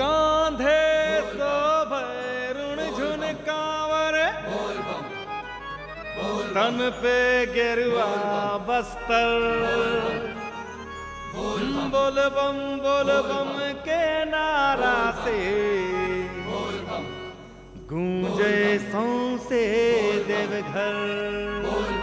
कांधे सोभरुण झुन कांवर। तन पे गिरुआ बस्तर। बोल बम बोल बम के नारा से। गूंजे सौसे देवघर।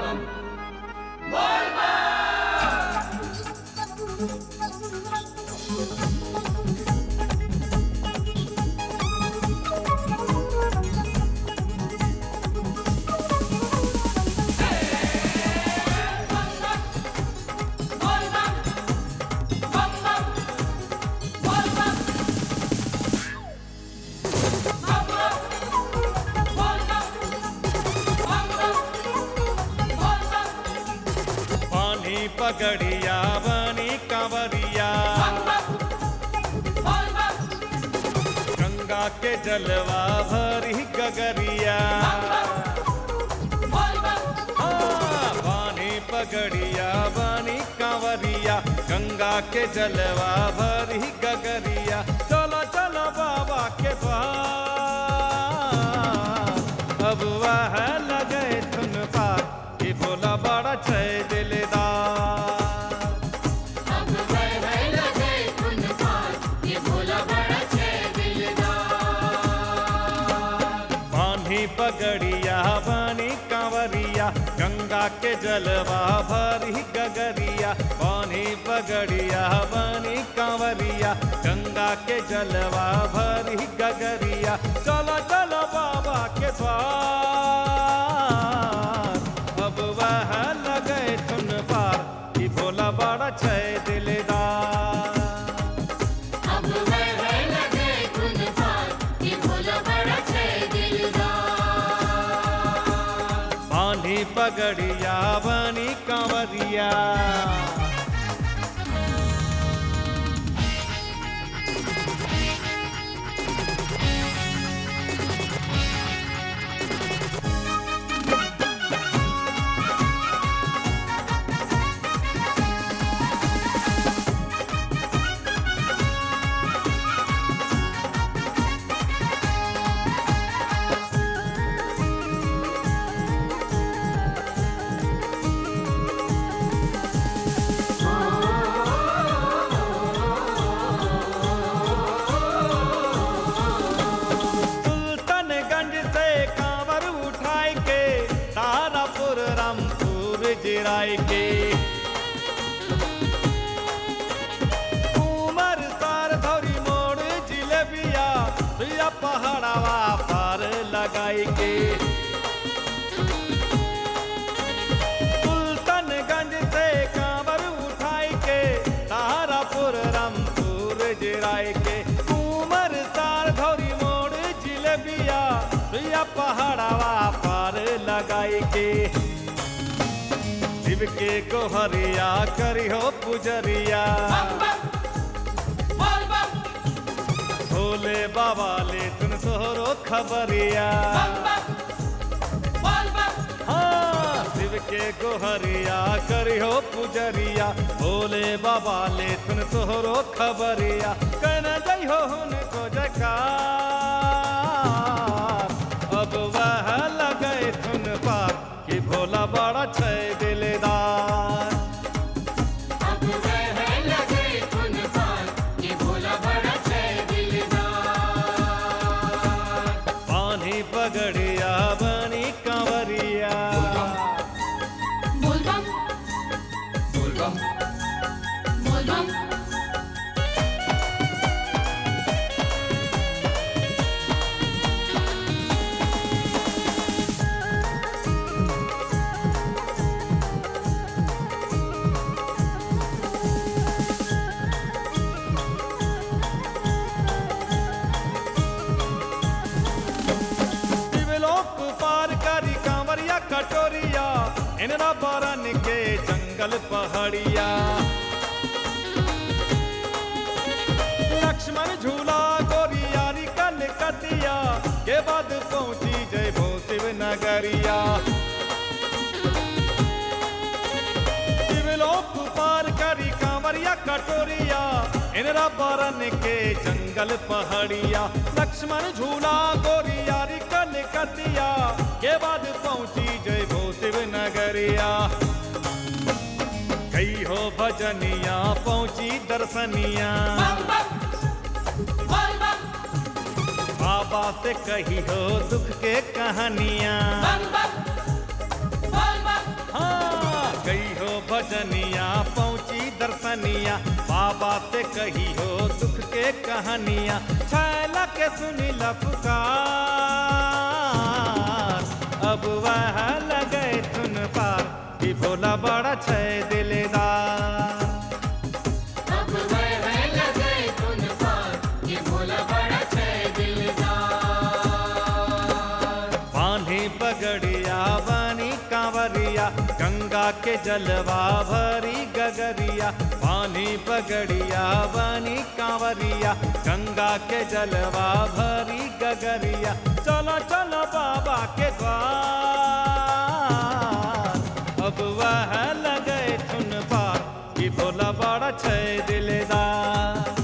पगड़िया, बनी कंवरिया। गंगा के जलवा भरी गगरिया। बानी पगड़िया, बनी कंवरिया। गंगा के जलवा भरी बनी बानी कांवरिया, गंगा के जलवा भरी गगरिया। बानी बगड़िया, बानी कंवरिया, गंगा के जलवा भरी गगरिया। चलो चलो बाबा के द्वार। बांधी पगड़िया बनी कंवरिया। जिराए के उमर, सार, धौरी मोड़ जिलेबिया, सुइया, पहाड़ावा पार लगाई के। सुल्तानगंज से कांवर के, तारापुर, रामपुर जिराए के। उमर, सार, धौरी मोड़ जिलेबिया, सुइया, पहाड़ावा पार के। शिव के गोहरिया करी हो पुजरिया। भोले बाबा ले तुन सोहरो खबरिया। हाँ शिव के गोहरिया करी हो पुजरिया। भोले बाबा ले तुन तोहरो खबरिया। कहना जई हो उनको जयकार। कांवरिया कटोरिया, इनरा बारन के जंगल पहाड़िया। लक्ष्मण झूला गोरियारी कल कतिया के बाद पहुँची जय भो शिव नगरिया। दिवलोक पार करी कांवरिया, कटोरिया, इनरा बरन के जंगल पहाड़िया लक्ष्मण झूला गोरियारी कलकतिया के बाद पहुँची जय भो शिव नगरिया। कई हो भजनिया पहुँची दर्शनिया। बाबा से कही हो दुख के कहानियाँ। हाँ कही हो भजनिया पहुँची दर्शनिया। बाबा से कही हो कहानियाँ छैला के सुनी पुकार अब वह लगे तुन पार कि भोला बड़ा छै दिलदार। अब वह लगे तुन पार ये भोला बड़ा छै दिलदार। बांधी पगड़िया बानी कांवरिया गंगा के जलवा भरी गगरिया बानी पगड़िया बानी कांवरिया, गंगा के जलवा भरी गगरिया। चलो चलो बाबा के द्वार। अब वह लगे चुन पार, कि भोला बड़ा छे दिलदार।